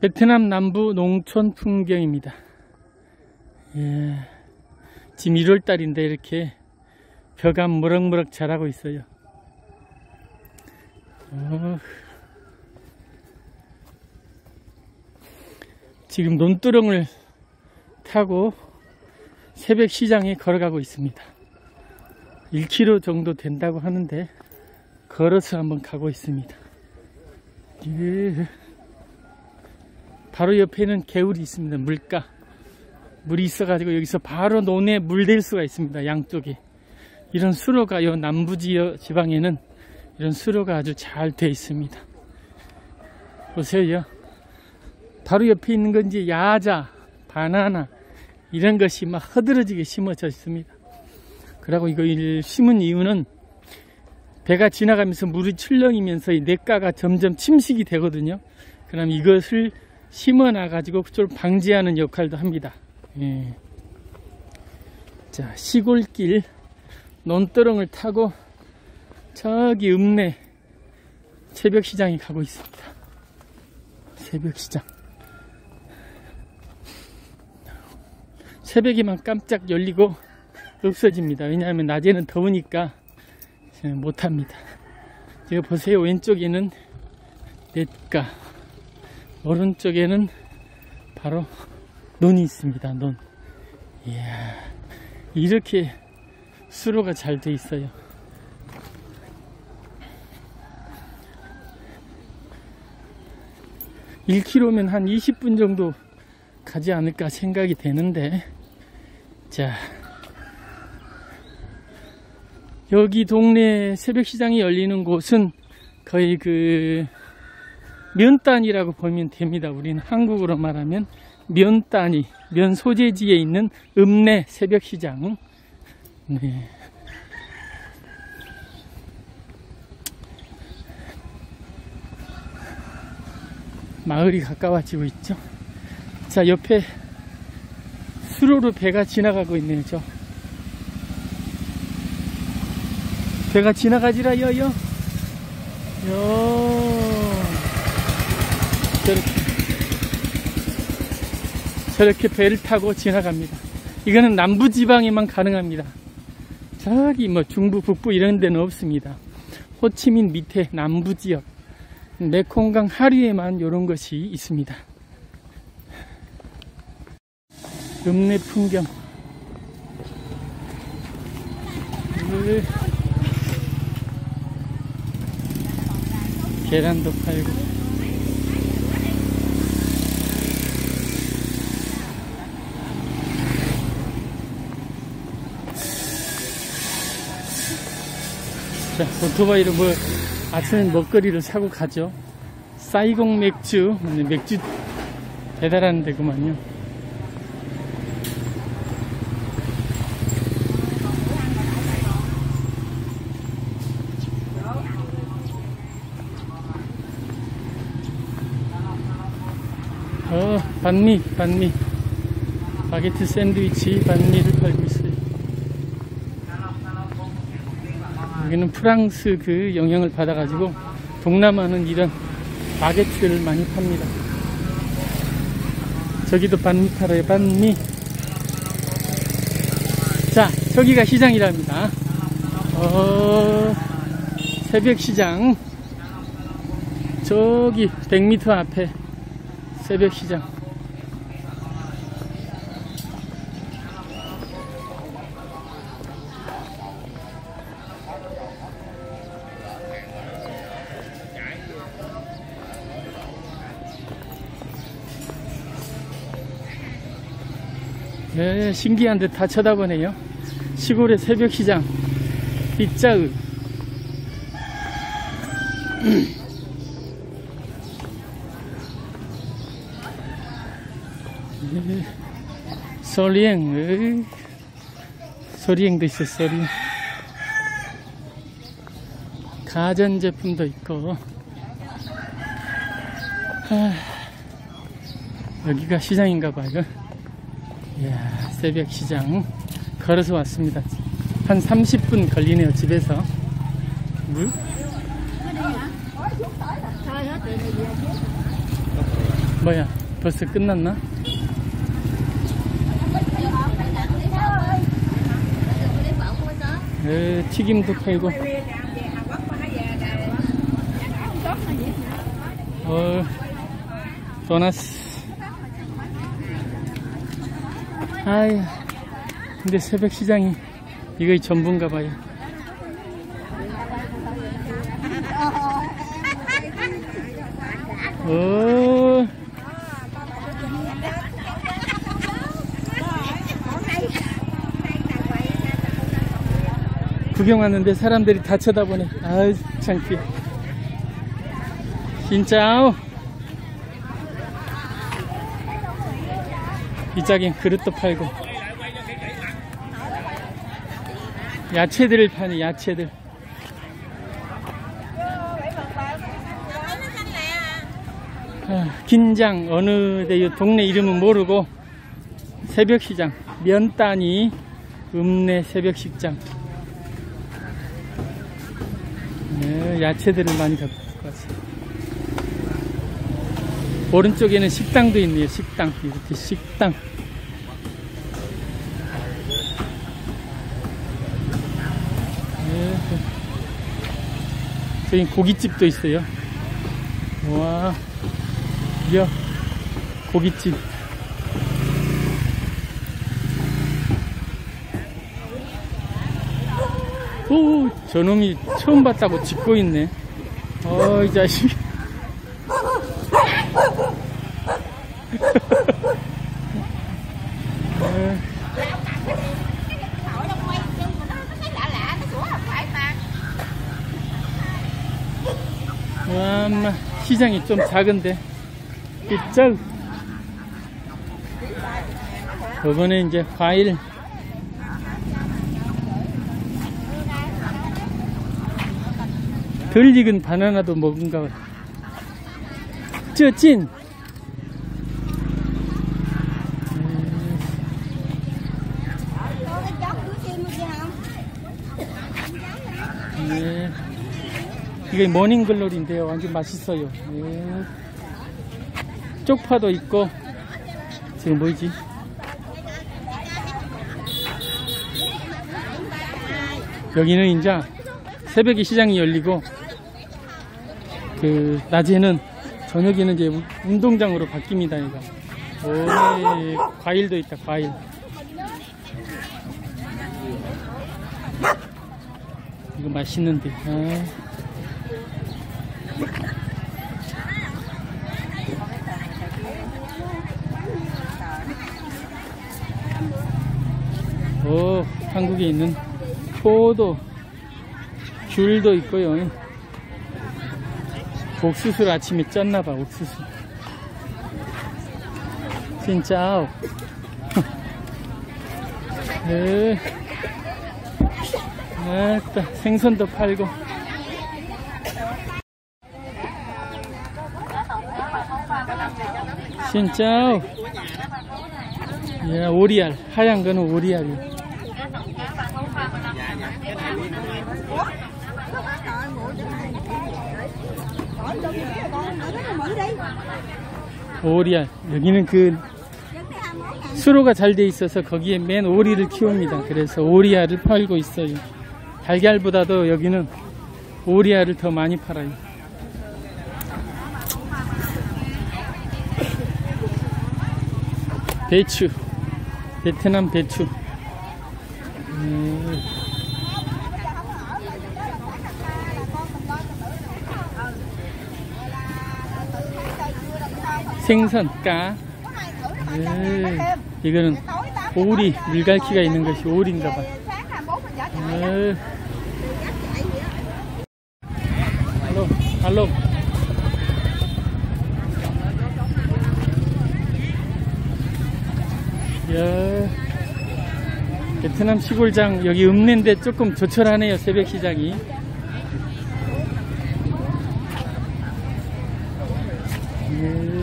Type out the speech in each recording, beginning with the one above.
베트남 남부 농촌 풍경입니다. 예, 지금 1월달인데 이렇게 벼가 무럭무럭 자라고 있어요. 어, 지금 논두렁을 타고 새벽 시장에 걸어가고 있습니다. 1km 정도 된다고 하는데 걸어서 한번 가고 있습니다. 예. 바로 옆에는 개울이 있습니다. 물가. 물이 있어가지고 여기서 바로 논에 물 댈 수가 있습니다. 양쪽에. 이런 수로가 요 남부 지방에는 이런 수로가 아주 잘 돼 있습니다. 보세요. 바로 옆에 있는 건 이제 야자, 바나나 이런 것이 막 허드러지게 심어져 있습니다. 그리고 이걸 심은 이유는 배가 지나가면서 물이 출렁이면서 이 냇가가 점점 침식이 되거든요. 그럼 이것을 심어 놔 가지고 그쪽을 방지하는 역할도 합니다. 예. 자, 시골길 논두렁을 타고 저기 읍내 새벽시장에 가고 있습니다. 새벽시장. 새벽에만 깜짝 열리고 없어집니다. 왜냐하면 낮에는 더우니까 못합니다. 지금 보세요. 왼쪽에는 냇가, 오른쪽에는 바로 논이 있습니다. 논. 이야, 이렇게 수로가 잘 돼 있어요. (1km면) 한 (20분) 정도 가지 않을까 생각이 되는데 자 여기 동네 새벽시장이 열리는 곳은 거의 그 면단이라고 보면 됩니다. 우리는 한국으로 말하면 면단이 면 소재지에 있는 읍내 새벽시장. 네. 마을이 가까워지고 있죠. 자, 옆에 수로로 배가 지나가고 있네요. 저. 배가 지나가지라 여여 여 저렇게 저렇게 배를 타고 지나갑니다. 이거는 남부지방에만 가능합니다. 저기 뭐 중부 북부 이런 데는 없습니다. 호치민 밑에 남부지역 메콩강 하류에만 이런 것이 있습니다. 읍내 풍경. 계란도 팔고 자 오토바이로 뭐 아침에 먹거리를 사고 가죠 사이공 맥주 맥주 배달하는 데구만요 어, 반미, 반미. 바게트 샌드위치 반미를 팔고 있어요. 여기는 프랑스 그 영향을 받아가지고 동남아는 이런 바게트를 많이 팝니다. 저기도 반미 팔아요, 반미. 자, 저기가 시장이랍니다. 어, 새벽 시장. 저기 100m 앞에 새벽 시장. 네, 신기한 듯 다 쳐다보네요. 시골의 새벽 시장. 빗자의. 소리행, 소리행도 있어, 소리행. 가전제품도 있고. 하, 여기가 시장인가 봐요. 이야, 새벽 시장. 걸어서 왔습니다. 한 30분 걸리네요, 집에서. 물? 뭐야 벌써 끝났나? 네, 튀김도 팔고 어, 도나스 아이 근데 새벽 시장이 이거 전부인가 봐요 어, 구경 왔는데 사람들이 다 쳐다보네. 아유, 창피해. 진짜 이 짝엔 그릇도 팔고. 야채들을 파네, 야채들. 아, 긴장 어느 데 동네 이름은 모르고 새벽 시장 면단이 읍내 새벽 식장 네, 야채들을 많이 갖고 왔어요. 오른쪽에는 식당도 있네요. 식당 이렇게 식당. 네. 저기 고깃집도 있어요. 와, 이야, 고깃집. 오, 저놈이 처음 봤다고 짖고 있네. 어, 이 자식. 와, 엄마, 시장이 좀 작은데. 삐쩍. 이번에 이제 과일. 덜 익은 바나나도 먹은가 봐. 저 찐! Có 이게 모닝글로리인데요. 완전 맛있어요. 예. 쪽파도 있고, 지금 뭐지? 여기는 이제 새벽에 시장이 열리고, 그, 낮에는, 저녁에는 이제 운- 운동장으로 바뀝니다, 이거. 오, 과일도 있다, 과일. 이거 맛있는데. 아. 오, 한국에 있는 포도, 귤도 있고요. 옥수수를 아침에 쪘나봐, 옥수수. 진짜. 네. 아따, 생선도 팔고. 진짜. 야, 오리알. 하얀 거는 오리알이. 오리알. 여기는 그 수로가 잘 돼 있어서 거기에 맨 오리를 키웁니다. 그래서 오리알을 팔고 있어요. 달걀보다도 여기는 오리알을 더 많이 팔아요. 배추. 베트남 배추. 음. 생선, 까. 네. 이거는 오리, 물갈퀴가 있는 것이 오리인가 봐. 네. 할로, 할로. 야, 베트남 시골장 여기 읍내인데 조금 조촐하네요 새벽 시장이. 예.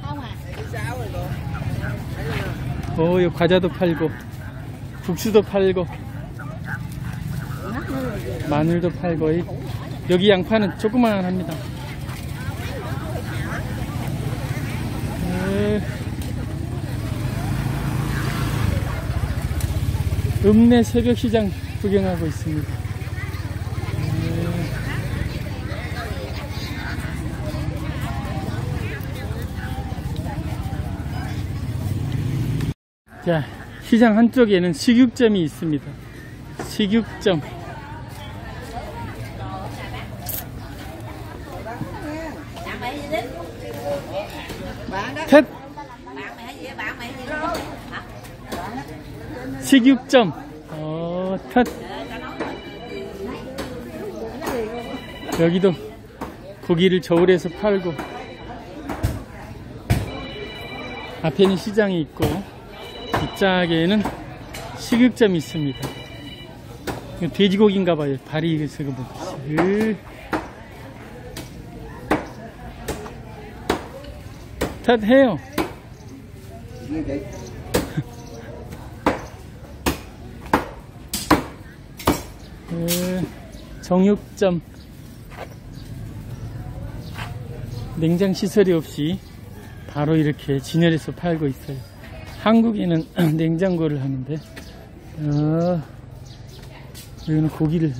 Không à 오, 여 과자도 팔고, 국수도 팔고, 마늘도 팔고, 이- 여기 양파는 조그만 합니다. 에, 읍내 새벽 시장 구경하고 있습니다. 자, 시장 한쪽에는 식육점이 있습니다. 식육점. 셋! 식육점. 어, 탓. 여기도 고기를 저울에서 팔고, 앞에는 시장이 있고, 뒷짝에는 식육점이 있습니다. 돼지고기인가 봐요. 다리 이거 보듯이. 탓 해요. 그 정육점 냉장 시설이 없이 바로 이렇게 진열해서 팔고 있어요. 한국에는 냉장고를 하는데 어, 여기는 고기를